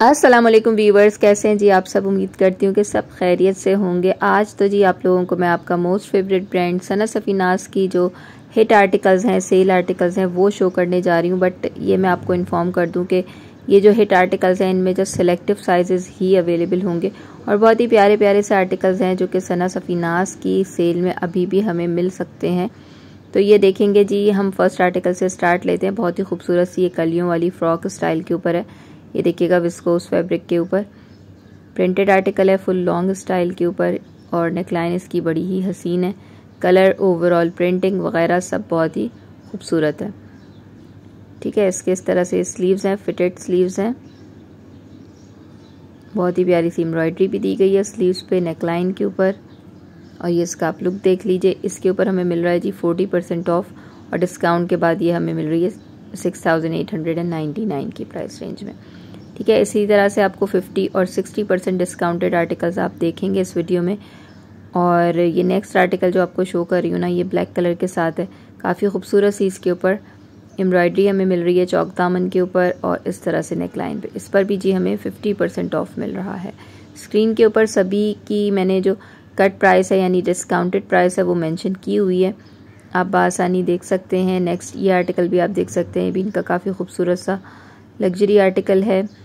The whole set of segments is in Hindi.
अस्सलाम वालेकुम व्यूवर्स, कैसे हैं जी आप सब? उम्मीद करती हूँ कि सब खैरियत से होंगे। आज तो जी आप लोगों को मैं आपका most favourite brand Sana Safinaz की जो हिट आर्टिकल्स हैं सेल आर्टिकल्स हैं, वो शो करने जा रही हूँ। बट ये मैं आपको इन्फॉर्म कर दूँ कि ये जो हिट आर्टिकल्स हैं, इनमें जो सेलेक्टिव साइजेस ही अवेलेबल होंगे। और बहुत ही प्यारे प्यारे से आर्टिकल्स हैं जो कि सना सफ़ीनास की सेल में अभी भी हमें मिल सकते हैं। तो ये देखेंगे जी, हम फ़र्स्ट आर्टिकल से स्टार्ट लेते हैं। बहुत ही खूबसूरत सी ये कलियों वाली फ्रॉक स्टाइल के ऊपर है। ये देखिएगा विस्कोस फैब्रिक के ऊपर। प्रिंटेड आर्टिकल है फुल लॉन्ग स्टाइल के ऊपर, और नेकलाइन इसकी बड़ी ही हसीन है। कलर ओवरऑल प्रिंटिंग वगैरह सब बहुत ही खूबसूरत है। ठीक है, इसके इस तरह से स्लीव्स हैं फिटेड स्लीव्स हैं। बहुत ही प्यारी सी एम्ब्रॉयडरी भी दी गई है स्लीव्स पे नेकलाइन के ऊपर। और ये इसका आप लुक देख लीजिए, इसके ऊपर हमें मिल रहा है जी फोर्टी परसेंट ऑफ़ और डिस्काउंट के बाद ये हमें मिल रही है six thousand eight hundred and ninety nine की प्राइस रेंज में। ठीक है, इसी तरह से आपको 50 और 60 परसेंट डिस्काउंटेड आर्टिकल्स आप देखेंगे इस वीडियो में। और ये नेक्स्ट आर्टिकल जो आपको शो कर रही हूँ ना, ये ब्लैक कलर के साथ है। काफ़ी खूबसूरत सी इसके ऊपर एम्ब्रॉयडरी हमें मिल रही है, चौक दामन के ऊपर और इस तरह से नेकलाइन पे। इस पर भी जी हमें 50 परसेंट ऑफ़ मिल रहा है। स्क्रीन के ऊपर सभी की मैंने जो कट प्राइस है, यानी डिस्काउंटेड प्राइस है, वो मेंशन की हुई है। आप बासानी देख सकते हैं। नेक्स्ट ये आर्टिकल भी आप देख सकते हैं। भी इनका काफ़ी खूबसूरत सा लग्जरी आर्टिकल है।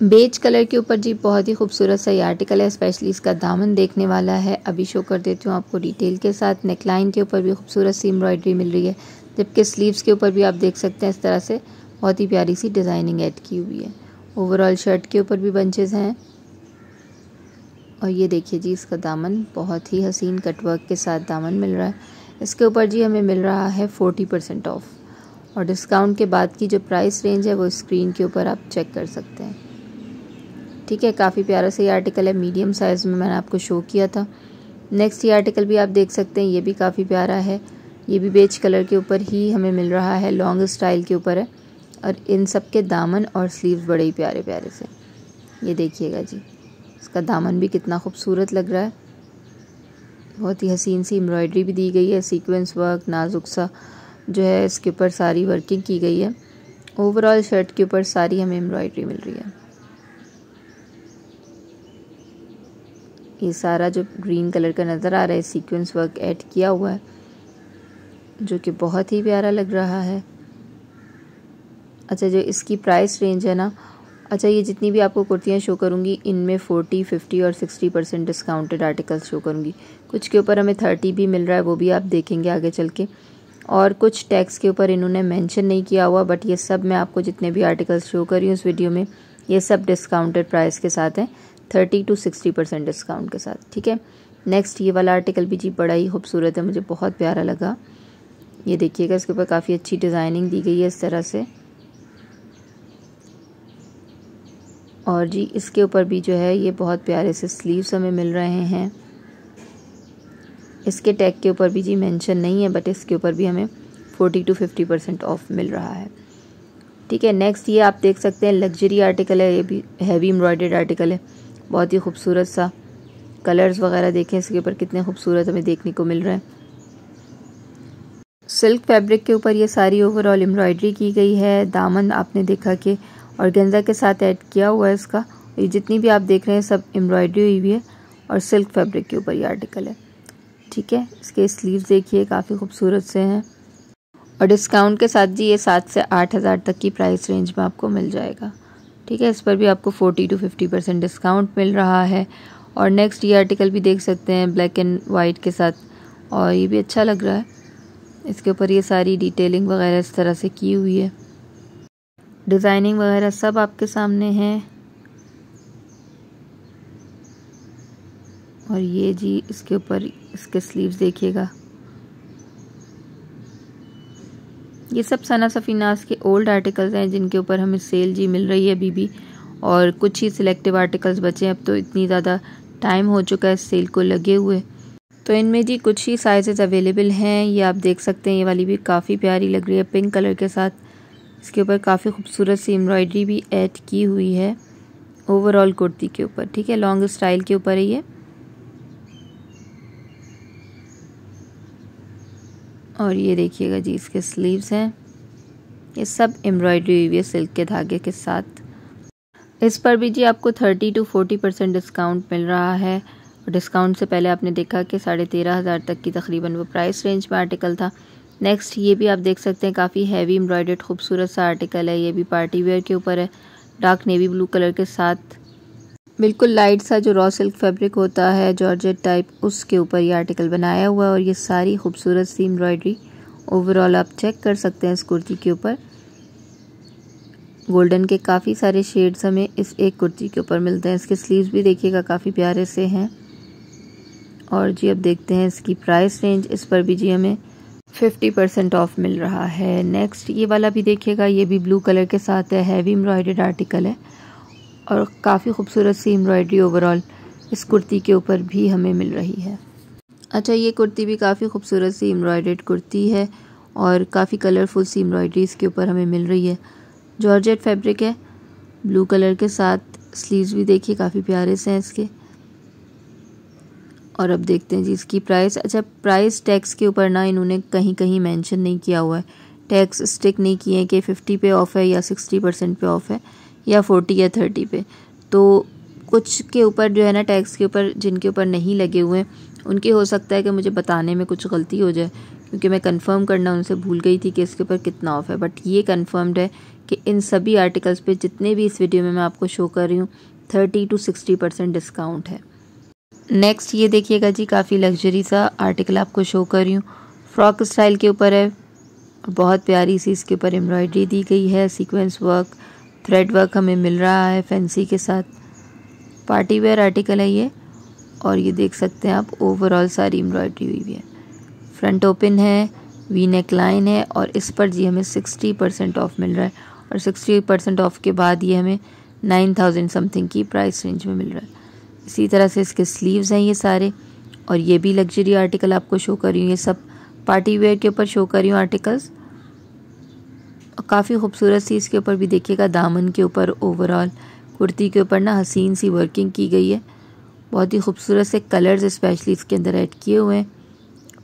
बेज कलर के ऊपर जी बहुत ही खूबसूरत सा ये आर्टिकल है स्पेशली इसका दामन देखने वाला है। अभी शो कर देती हूँ आपको डिटेल के साथ। नेकलाइन के ऊपर भी खूबसूरत सी एम्ब्रॉयडरी मिल रही है। जबकि स्लीव्स के ऊपर भी आप देख सकते हैं इस तरह से बहुत ही प्यारी सी डिज़ाइनिंग ऐड की हुई है। ओवरऑल शर्ट के ऊपर भी बंचेज हैं। और ये देखिए जी, इसका दामन बहुत ही हसीन कटवर्क के साथ दामन मिल रहा है। इसके ऊपर जी हमें मिल रहा है फोर्टी परसेंट ऑफ़ और डिस्काउंट के बाद की जो प्राइस रेंज है, वो स्क्रीन के ऊपर आप चेक कर सकते हैं। ठीक है, काफ़ी प्यारा सा ये आर्टिकल है मीडियम साइज़ में मैंने आपको शो किया था। नेक्स्ट ये आर्टिकल भी आप देख सकते हैं, ये भी काफ़ी प्यारा है। ये भी बेच कलर के ऊपर ही हमें मिल रहा है लॉन्ग स्टाइल के ऊपर है। और इन सब के दामन और स्लीव्स बड़े ही प्यारे प्यारे से। ये देखिएगा जी, इसका दामन भी कितना खूबसूरत लग रहा है। बहुत ही हसीन सी एम्ब्रॉयडरी भी दी गई है सीक्वेंस वर्क नाजुक सा जो है, इसके ऊपर सारी वर्किंग की गई है। ओवरऑल शर्ट के ऊपर सारी हमें एम्ब्रॉयडरी मिल रही है। ये सारा जो ग्रीन कलर का नज़र आ रहा है सीक्वेंस वर्क ऐड किया हुआ है, जो कि बहुत ही प्यारा लग रहा है। अच्छा जो इसकी प्राइस रेंज है ना अच्छा ये जितनी भी आपको कुर्तियाँ शो करूँगी, इनमें फोर्टी फिफ्टी और sixty percent discounted articles show करूँगी। कुछ के ऊपर हमें थर्टी भी मिल रहा है, वो भी आप देखेंगे आगे चल के। और कुछ टैक्स के ऊपर इन्होंने मेंशन नहीं किया हुआ बट ये सब मैं आपको जितने भी आर्टिकल्स शो कर रही हूँ इस वीडियो में, ये सब डिस्काउंटेड प्राइस के साथ हैं। Thirty to sixty percent discount के साथ, ठीक है? नेक्स्ट ये वाला आर्टिकल भी जी बड़ा ही खूबसूरत है, मुझे बहुत प्यारा लगा। ये देखिएगा, इसके ऊपर काफ़ी अच्छी डिज़ाइनिंग दी गई है इस तरह से। और जी, इसके ऊपर भी जो है, ये बहुत प्यारे से स्लीव्स हमें मिल रहे हैं। इसके टैग के ऊपर भी जी मेंशन नहीं है बट इसके ऊपर भी हमें forty to fifty percent off मिल रहा है। ठीक है नेक्स्ट ये आप देख सकते हैं लग्जरी आर्टिकल है, ये भी हैवी एम्ब्रॉयडर्ड आर्टिकल है। बहुत ही खूबसूरत सा कलर्स वगैरह देखें, इसके ऊपर कितने खूबसूरत हमें देखने को मिल रहे हैं। सिल्क फैब्रिक के ऊपर ये सारी ओवरऑल एम्ब्रॉयडरी की गई है। दामन आपने देखा कि और गेंदा के साथ ऐड किया हुआ है इसका। ये जितनी भी आप देख रहे हैं, सब एम्ब्रॉयडरी हुई हुई है और सिल्क फैब्रिक के ऊपर ये आर्टिकल है। ठीक है? इसके स्लीव्स देखिए, काफ़ी खूबसूरत से हैं। और डिस्काउंट के साथ जी ये सात से आठ हज़ार तक की प्राइस रेंज में आपको मिल जाएगा। ठीक है, इस पर भी आपको forty to fifty percent discount मिल रहा है। और नेक्स्ट ये आर्टिकल भी देख सकते हैं ब्लैक एंड वाइट के साथ। और ये भी अच्छा लग रहा है। इसके ऊपर ये सारी डिटेलिंग वगैरह इस तरह से की हुई है। डिज़ाइनिंग वगैरह सब आपके सामने है। और ये जी, इसके ऊपर, इसके स्लीव्स देखिएगा। ये सब सना सफ़ीनास के ओल्ड आर्टिकल्स हैं, जिनके ऊपर हमें सेल जी मिल रही है अभी भी। और कुछ ही सिलेक्टिव आर्टिकल्स बचे हैं, अब तो इतनी ज़्यादा टाइम हो चुका है सेल को लगे हुए। तो इनमें जी कुछ ही साइजेस अवेलेबल हैं, ये आप देख सकते हैं, ये वाली भी काफ़ी प्यारी लग रही है पिंक कलर के साथ। इसके ऊपर काफ़ी खूबसूरत सी एम्ब्रॉयडरी भी ऐड की हुई है ओवरऑल कुर्ती के ऊपर, ठीक है? लॉन्ग स्टाइल के ऊपर है ये। और ये देखिएगा जी, इसके स्लीव्स हैं। ये सब एम्ब्रॉयडरी हुई है सिल्क के धागे के साथ। इस पर भी जी आपको thirty to forty percent discount मिल रहा है। डिस्काउंट से पहले आपने देखा कि साढ़े तेरह हज़ार तक की तकरीबन वो प्राइस रेंज में आर्टिकल था। नेक्स्ट ये भी आप देख सकते हैं, काफ़ी हैवी एम्ब्रॉयड खूबसूरत सा आर्टिकल है। ये भी पार्टी वेयर के ऊपर है। डार्क नेवी ब्लू कलर के साथ बिल्कुल लाइट सा जो रॉ सिल्क फैब्रिक होता है जॉर्जेट टाइप उसके ऊपर ये आर्टिकल बनाया हुआ है और ये सारी खूबसूरत सी एम्ब्रॉयडरी ओवरऑल आप चेक कर सकते हैं इस कुर्ती के ऊपर। गोल्डन के काफ़ी सारे शेड्स हमें इस एक कुर्ती के ऊपर मिलते हैं। इसके स्लीव्स भी देखिएगा, काफ़ी प्यारे से हैं। और जी, अब देखते हैं इसकी प्राइस रेंज इस पर भी जी, हमें फिफ्टी परसेंट ऑफ़ मिल रहा है। नेक्स्ट ये वाला भी देखिएगा, ये भी ब्लू कलर के साथ है हैवी एम्ब्रॉयडर्ड आर्टिकल है। और काफ़ी खूबसूरत सी एम्ब्रॉयडरी ओवरऑल इस कुर्ती के ऊपर भी हमें मिल रही है। अच्छा ये कुर्ती भी काफ़ी खूबसूरत सी एम्ब्रॉयडर्ड कुर्ती है और काफ़ी कलरफुल सी एम्ब्रॉयडरी इसके ऊपर हमें मिल रही है। जॉर्जेट फैब्रिक है ब्लू कलर के साथ स्लीव्स भी देखिए, काफ़ी प्यारे से हैं इसके। और अब देखते हैं जी इसकी प्राइस अच्छा प्राइस टैक्स के ऊपर ना इन्होंने कहीं कहीं मेंशन नहीं किया हुआ है। टैक्स स्टिक नहीं किए हैं कि फिफ्टी पे ऑफ़ है या सिक्सटी परसेंट पे ऑफ़ है। या फोर्टी या थर्टी पे। तो कुछ के ऊपर जो है ना, टैक्स के ऊपर, जिनके ऊपर नहीं लगे हुए हैं, उनके हो सकता है कि मुझे बताने में कुछ गलती हो जाए, क्योंकि मैं कंफर्म करना उनसे भूल गई थी कि इसके ऊपर कितना ऑफ़ है। बट ये कंफर्म्ड है कि इन सभी आर्टिकल्स पे जितने भी इस वीडियो में मैं आपको शो कर रही हूँ thirty to sixty percent discount है। नेक्स्ट ये देखिएगा जी, काफ़ी लग्जरी सा आर्टिकल आपको शो कर रही हूँ। फ्रॉक स्टाइल के ऊपर है, बहुत प्यारी सी इसके ऊपर एम्ब्रॉयडरी दी गई है सीक्वेंस वर्क थ्रेड वर्क हमें मिल रहा है फैंसी के साथ। पार्टी वेयर आर्टिकल है ये, और ये देख सकते हैं आप ओवरऑल सारी एम्ब्रॉयडरी हुई हुई है। फ्रंट ओपन है वी नेक लाइन है, और इस पर जी हमें सिक्सटी परसेंट ऑफ़ मिल रहा है। और सिक्सटी परसेंट ऑफ़ के बाद ये हमें नाइन थाउज़ेंड समथिंग की प्राइस रेंज में मिल रहा है। इसी तरह से इसके स्लीव्स हैं ये सारे, और ये भी लग्जरी आर्टिकल आपको शो कर रही हूँ। ये सब पार्टी वेयर के ऊपर शो कर रही हूँ आर्टिकल्स काफ़ी खूबसूरत सी इसके ऊपर भी देखिएगा, दामन के ऊपर ओवरऑल कुर्ती के ऊपर ना हसीन सी वर्किंग की गई है। बहुत ही खूबसूरत से कलर्स स्पेशली इसके अंदर ऐड किए हुए हैं।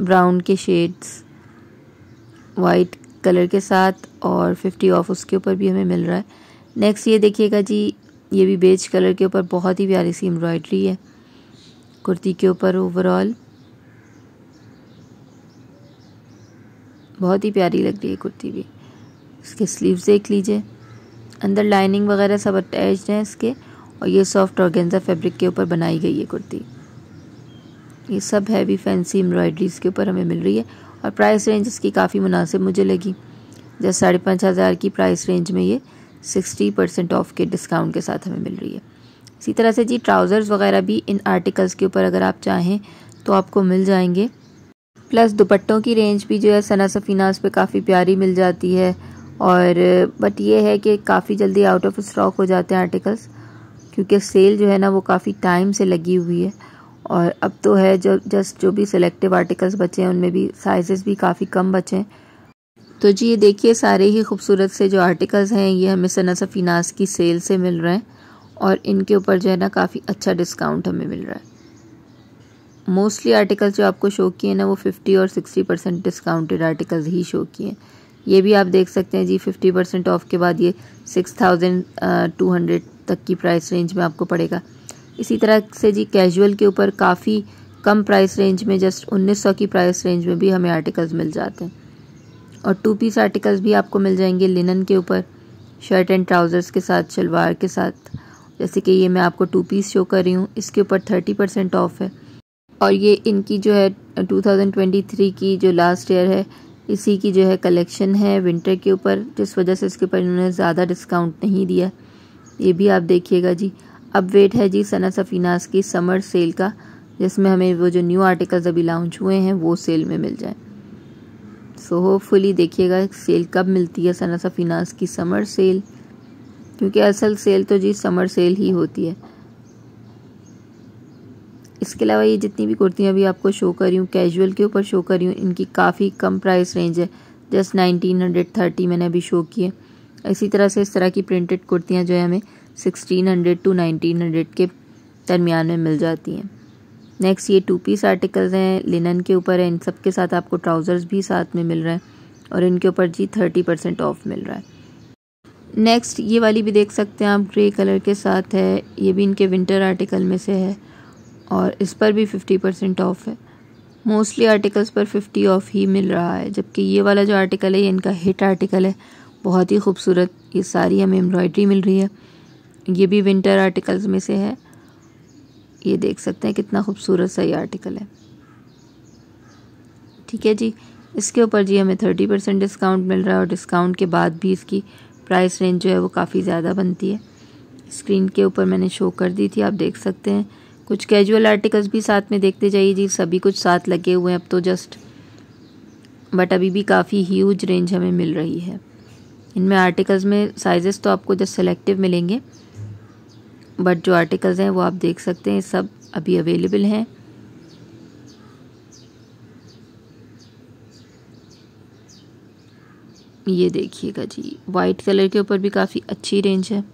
ब्राउन के शेड्स वाइट कलर के साथ और फिफ्टी ऑफ़ उसके ऊपर भी हमें मिल रहा है। नेक्स्ट ये देखिएगा जी, ये भी बेज कलर के ऊपर बहुत ही प्यारी सी एम्ब्रॉयडरी है। कुर्ती के ऊपर ओवरऑल बहुत ही प्यारी लग रही है कुर्ती भी। इसके स्लीव्स देख लीजिए। अंदर लाइनिंग वगैरह सब अटैच हैं इसके, और ये सॉफ्ट ऑर्गेन्जा फैब्रिक के ऊपर बनाई गई है कुर्ती। ये सब हैवी फैंसी एम्ब्रॉयडरी के ऊपर हमें मिल रही है, और प्राइस रेंज इसकी काफ़ी मुनासिब मुझे लगी। जैसे साढ़े पाँच हज़ार की प्राइस रेंज में ये सिक्सटी परसेंट ऑफ़ के डिस्काउंट के साथ हमें मिल रही है। इसी तरह से जी ट्राउज़र्स वगैरह भी इन आर्टिकल्स के ऊपर अगर आप चाहें तो आपको मिल जाएँगे। प्लस दुपट्टों की रेंज भी जो है सना सफ़ीनास पे काफ़ी प्यारी मिल जाती है और बट ये है कि काफ़ी जल्दी आउट ऑफ़ स्टॉक हो जाते हैं आर्टिकल्स क्योंकि सेल जो है ना वो काफ़ी टाइम से लगी हुई है। और अब तो है जो जस्ट जो भी सिलेक्टिव आर्टिकल्स बचे हैं, उनमें भी साइजेस भी काफ़ी कम बचे हैं। तो जी, ये देखिए सारे ही खूबसूरत से जो आर्टिकल्स हैं, ये हमें सना सफ़ीनास की सेल से मिल रहे हैं और इनके ऊपर जो है ना काफ़ी अच्छा डिस्काउंट हमें मिल रहा है। मोस्टली आर्टिकल्स जो आपको शो किए ना, वो फिफ्टी और सिक्सटी परसेंट डिस्काउंटेड आर्टिकल्स ही शो किए हैं। ये भी आप देख सकते हैं जी फिफ्टी परसेंट ऑफ़ के बाद ये सिक्स थाउज़ेंड टू हंड्रेड तक की प्राइस रेंज में आपको पड़ेगा। इसी तरह से जी कैजुअल के ऊपर काफ़ी कम प्राइस रेंज में जस्ट उन्नीस सौ की प्राइस रेंज में भी हमें आर्टिकल्स मिल जाते हैं। और टू पीस आर्टिकल्स भी आपको मिल जाएँगे लिनन के ऊपर शर्ट एंड ट्राउज़र्स के साथ शलवार के साथ। जैसे कि ये मैं आपको टू पीस शो कर रही हूँ, इसके ऊपर थर्टी परसेंट ऑफ़ है। और ये इनकी जो है 2023 की जो लास्ट ईयर है इसी की जो है कलेक्शन है विंटर के ऊपर, जिस वजह से इसके ऊपर इन्होंने ज़्यादा डिस्काउंट नहीं दिया। ये भी आप देखिएगा जी। अब वेट है जी सना सफ़ीनास की समर सेल का, जिसमें हमें वो जो न्यू आर्टिकल्स अभी लॉन्च हुए हैं, वो सेल में मिल जाए। सो होपफुली देखिएगा सेल कब मिलती है सना फिनांस की समर सेल क्योंकि असल सेल तो जी समर सेल ही होती है। इसके अलावा ये जितनी भी कुर्तियाँ भी आपको शो कर रही हूँ कैजुअल के ऊपर शो कर रही हूँ, इनकी काफ़ी कम प्राइस रेंज है। जस्ट नाइनटीन हंड्रेड थर्टी मैंने अभी शो किए इसी तरह से इस तरह की प्रिंटेड कुर्तियाँ जो है हमें sixteen hundred to nineteen hundred के दरमियान में मिल जाती हैं। नेक्स्ट ये टू पीस आर्टिकल्स हैं लिनन के ऊपर है, इन सब के साथ आपको ट्राउज़र्स भी साथ में मिल रहे हैं और इनके ऊपर जी थर्टी परसेंट ऑफ़ मिल रहा है। नेक्स्ट ये वाली भी देख सकते हैं आप ग्रे कलर के साथ है, ये भी इनके विंटर आर्टिकल में से है। और इस पर भी फिफ्टी परसेंट ऑफ़ है। मोस्टली आर्टिकल्स पर फिफ्टी ऑफ़ ही मिल रहा है, जबकि ये वाला जो आर्टिकल है, ये इनका हिट आर्टिकल है। बहुत ही खूबसूरत ये सारी हमें एम्ब्रॉयड्री मिल रही है। ये भी विंटर आर्टिकल्स में से है। ये देख सकते हैं कितना खूबसूरत सा ये आर्टिकल है। ठीक है जी, इसके ऊपर जी हमें थर्टी परसेंट डिस्काउंट मिल रहा है और डिस्काउंट के बाद भी इसकी प्राइस रेंज जो है वो काफ़ी ज़्यादा बनती है। स्क्रीन के ऊपर मैंने शो कर दी थी, आप देख सकते हैं। कुछ कैजुअल आर्टिकल्स भी साथ में देखते जाइए जी, सभी कुछ साथ लगे हुए हैं, अब तो जस्ट बट अभी भी काफ़ी ह्यूज रेंज हमें मिल रही है। इनमें आर्टिकल्स में साइजेस तो आपको जस्ट सेलेक्टिव मिलेंगे बट जो आर्टिकल्स हैं वो आप देख सकते हैं, सब अभी अवेलेबल हैं। ये देखिएगा जी वाइट कलर के ऊपर भी काफ़ी अच्छी रेंज है।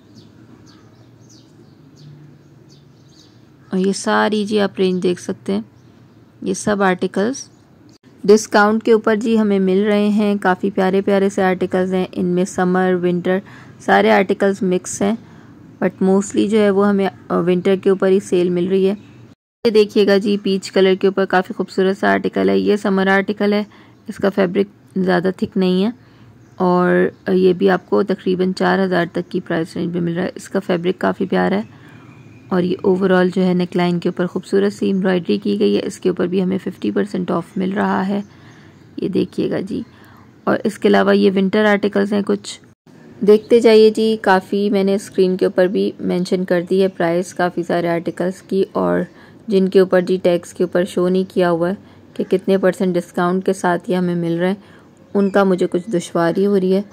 और ये सारी जी आप रेंज देख सकते हैं। ये सब आर्टिकल्स डिस्काउंट के ऊपर जी हमें मिल रहे हैं। काफ़ी प्यारे प्यारे से आर्टिकल्स हैं। इनमें समर विंटर सारे आर्टिकल्स मिक्स हैं। बट मोस्टली जो है वो हमें विंटर के ऊपर ही सेल मिल रही है। ये देखिएगा जी पीच कलर के ऊपर काफ़ी खूबसूरत सा आर्टिकल है। ये समर आर्टिकल है। इसका फैब्रिक ज़्यादा थिक नहीं है। और ये भी आपको तकरीबन चार हज़ार तक की प्राइस रेंज में मिल रहा है। इसका फैब्रिक काफ़ी प्यारा है। और ये ओवरऑल जो है नेकलाइन के ऊपर खूबसूरत सी एम्ब्रॉयडरी की गई है। इसके ऊपर भी हमें फिफ्टी परसेंट ऑफ़ मिल रहा है। ये देखिएगा जी। और इसके अलावा ये विंटर आर्टिकल्स हैं कुछ। देखते जाइए जी, काफ़ी मैंने स्क्रीन के ऊपर भी मेंशन कर दी है प्राइस काफ़ी सारे आर्टिकल्स की और जिनके ऊपर जी टैक्स के ऊपर शो नहीं किया हुआ है कि कितने परसेंट डिस्काउंट के साथ ये हमें मिल रहे हैं। उनका मुझे कुछ दुशारी हो रही है।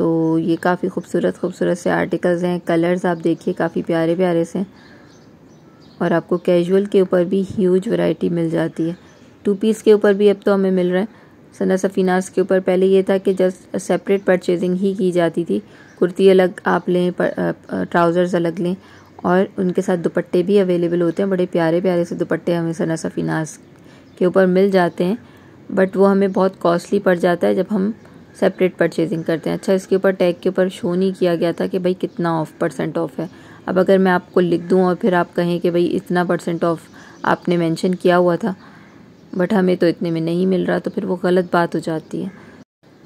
तो ये काफ़ी खूबसूरत खूबसूरत से आर्टिकल्स हैं। कलर्स आप देखिए, काफ़ी प्यारे प्यारे से। और आपको कैजुअल के ऊपर भी ह्यूज वैरायटी मिल जाती है। टू पीस के ऊपर भी अब तो हमें मिल रहा है। सना सफ़ीनास के ऊपर पहले ये था कि जस्ट सेपरेट परचेजिंग ही की जाती थी। कुर्ती अलग आप लें ट्राउज़र्स अलग लें। और उनके साथ दुपट्टे भी अवेलेबल होते हैं। बड़े प्यारे प्यारे से दुपट्टे हमें सना सफ़ीनास के ऊपर मिल जाते हैं। बट वो हमें बहुत कॉस्टली पड़ जाता है जब हम सेपरेट परचेजिंग करते हैं। अच्छा इसके ऊपर टैग के ऊपर शो नहीं किया गया था कि भाई कितना ऑफ़ परसेंट ऑफ़ है। अब अगर मैं आपको लिख दूँ और फिर आप कहें कि भाई इतना परसेंट ऑफ़ आपने मेंशन किया हुआ था बट हमें तो इतने में नहीं मिल रहा तो फिर वो गलत बात हो जाती है।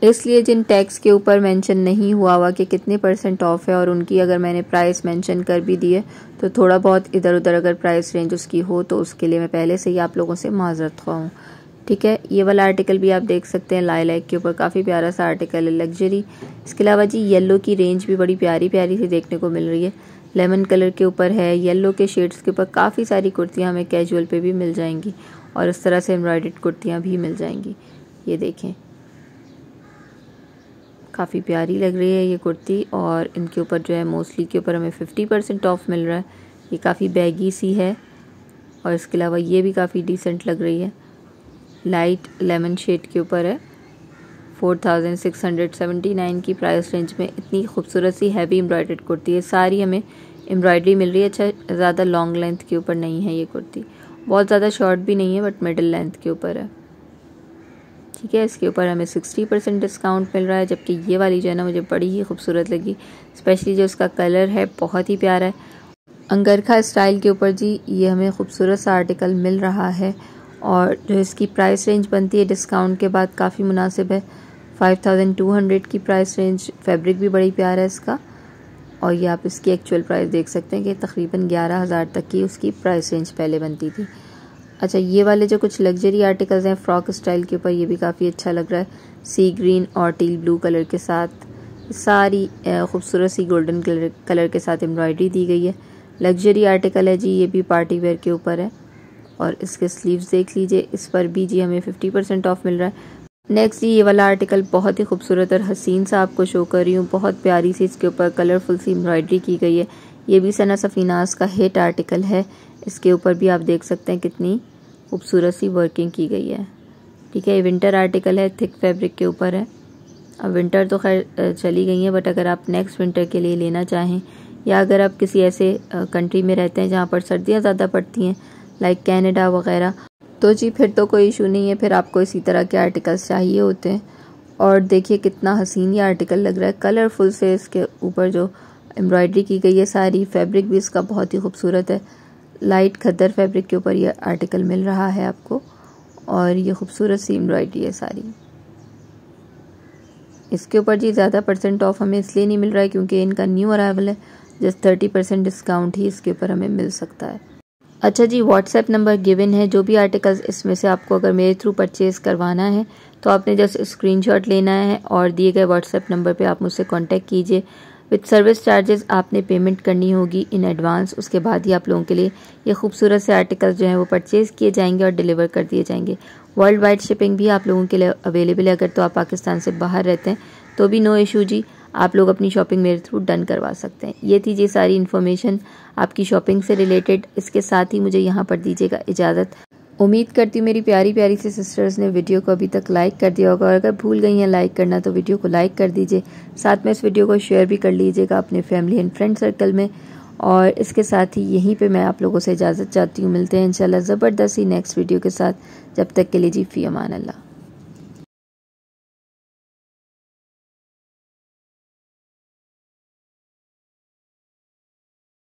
इसलिए जिन टैक्स के ऊपर मेंशन नहीं हुआ हुआ कि कितने परसेंट ऑफ़ है और उनकी अगर मैंने प्राइस मेंशन कर भी दी है तो थोड़ा बहुत इधर उधर अगर प्राइस रेंज उसकी हो तो उसके लिए मैं पहले से ही आप लोगों से माजरत हूँ। ठीक है? ये वाला आर्टिकल भी आप देख सकते हैं लाई लाइक के ऊपर। काफ़ी प्यारा सा आर्टिकल है लग्जरी इसके अलावा जी येलो की रेंज भी बड़ी प्यारी प्यारी सी देखने को मिल रही है। लेमन कलर के ऊपर है येलो के शेड्स के ऊपर काफ़ी सारी कुर्तियाँ हमें कैजुअल पे भी मिल जाएँगी और इस तरह से एम्ब्रॉयड कुर्तियाँ भी मिल जाएँगी। ये देखें। काफ़ी प्यारी लग रही है ये कुर्ती और इनके ऊपर जो है मोस्टली के ऊपर हमें फिफ्टी परसेंट ऑफ़ मिल रहा है। ये काफ़ी बैगी सी है और इसके अलावा ये भी काफ़ी डिसेंट लग रही है। लाइट लेमन शेड के ऊपर है। Four thousand six hundred seventy nine की प्राइस रेंज में इतनी खूबसूरत सी हैवी एम्ब्रॉयडर्ड कुर्ती है। सारी हमें एम्ब्रॉयडरी मिल रही है। अच्छा ज़्यादा लॉन्ग लेंथ के ऊपर नहीं है ये कुर्ती। बहुत ज़्यादा शॉर्ट भी नहीं है बट मिडल लेंथ के ऊपर है। ठीक है, इसके ऊपर हमें सिक्सटी परसेंट डिस्काउंट मिल रहा है, जबकि ये वाली जो है ना, मुझे बड़ी ही खूबसूरत लगी। स्पेशली जो उसका कलर है, बहुत ही प्यारा है। अंगरखा स्टाइल के ऊपर जी, ये हमें खूबसूरत सा आर्टिकल मिल रहा है। और जो इसकी प्राइस रेंज बनती है डिस्काउंट के बाद काफ़ी मुनासिब है। फाइव थाउज़ेंड टू हंड्रेड की प्राइस रेंज फैब्रिक भी बड़ी प्यारा है इसका। और ये आप इसकी एक्चुअल प्राइस देख सकते हैं कि तकरीबन ग्यारह हज़ार तक की उसकी प्राइस रेंज पहले बनती थी। अच्छा ये वाले जो कुछ लग्जरी आर्टिकल्स हैं फ्रॉक स्टाइल के ऊपर ये भी काफ़ी अच्छा लग रहा है। सी ग्रीन और टील ब्लू कलर के साथ। सारी खूबसूरत सी गोल्डन कलर कलर के साथ एम्ब्रॉयडरी दी गई है। लग्जरी आर्टिकल है जी, ये भी पार्टी वेयर के ऊपर है। और इसके स्लीव्स देख लीजिए, इस पर भी जी हमें फिफ्टी परसेंट ऑफ़ मिल रहा है। नेक्स्ट ये वाला आर्टिकल बहुत ही खूबसूरत और हसीन सा आपको शो कर रही हूँ। बहुत प्यारी सी इसके ऊपर कलरफुल सी एम्ब्रॉयडरी की गई है। ये भी सना सफ़ीनास का हिट आर्टिकल है। इसके ऊपर भी आप देख सकते हैं कितनी खूबसूरत सी वर्किंग की गई है। ठीक है, ये विंटर आर्टिकल है थिक फैब्रिक के ऊपर है। अब विंटर तो खैर चली गई है बट अगर आप नेक्स्ट विंटर के लिए लेना चाहें, या अगर आप किसी ऐसे कंट्री में रहते हैं जहाँ पर सर्दियाँ ज़्यादा पड़ती हैं लाइक कैनेडा वगैरह। तो जी, फिर तो कोई इशू नहीं है, फिर आपको इसी तरह के आर्टिकल्स चाहिए होते हैं। और देखिए कितना हसीन ये आर्टिकल लग रहा है। कलरफुल से इसके ऊपर जो एम्ब्रॉयडरी की गई है सारी फैब्रिक भी इसका बहुत ही खूबसूरत है। लाइट खद्दर फैब्रिक के ऊपर ये आर्टिकल मिल रहा है आपको। और ये खूबसूरत सी एम्ब्रॉयडरी है सारी। इसके ऊपर जी, ज़्यादा परसेंट ऑफ़ हमें इसलिए नहीं मिल रहा है क्योंकि इनका न्यू अरावल है। जस्ट थर्टी परसेंट डिस्काउंट ही इसके ऊपर हमें मिल सकता है। अच्छा जी व्हाट्सएप नंबर गिवन है, जो भी आर्टिकल्स इसमें से आपको अगर मेरे थ्रू परचेज़ करवाना है तो आपने जस्ट स्क्रीनशॉट लेना है और दिए गए व्हाट्सएप नंबर पे आप मुझसे कांटेक्ट कीजिए। विद सर्विस चार्जेस आपने पेमेंट करनी होगी इन एडवांस उसके बाद ही आप लोगों के लिए ये खूबसूरत से आर्टिकल्स जो हैं वो परचेज़ किए जाएँगे और डिलीवर कर दिए जाएँगे। वर्ल्ड वाइड शिपिंग भी आप लोगों के लिए अवेलेबल है, अगर तो आप पाकिस्तान से बाहर रहते हैं तो भी नो इशू जी। आप लोग अपनी शॉपिंग मेरे थ्रू डन करवा सकते हैं। ये थी जी सारी इन्फॉर्मेशन आपकी शॉपिंग से रिलेटेड इसके साथ ही मुझे यहाँ पर दीजिएगा इजाज़त। उम्मीद करती हूँ मेरी प्यारी प्यारी सी सिस्टर्स ने वीडियो को अभी तक लाइक कर दिया होगा। और अगर भूल गई हैं लाइक करना तो वीडियो को लाइक कर दीजिए। साथ में इस वीडियो को शेयर भी कर लीजिएगा अपने फैमिली एंड फ्रेंड सर्कल में। और इसके साथ ही यहीं पे मैं आप लोगों से इजाज़त चाहती हूँ। मिलते हैं इंशाल्लाह ज़बरदस्त नेक्स्ट वीडियो के साथ। जब तक के लिए जी फ़ी अमान अल्लाह।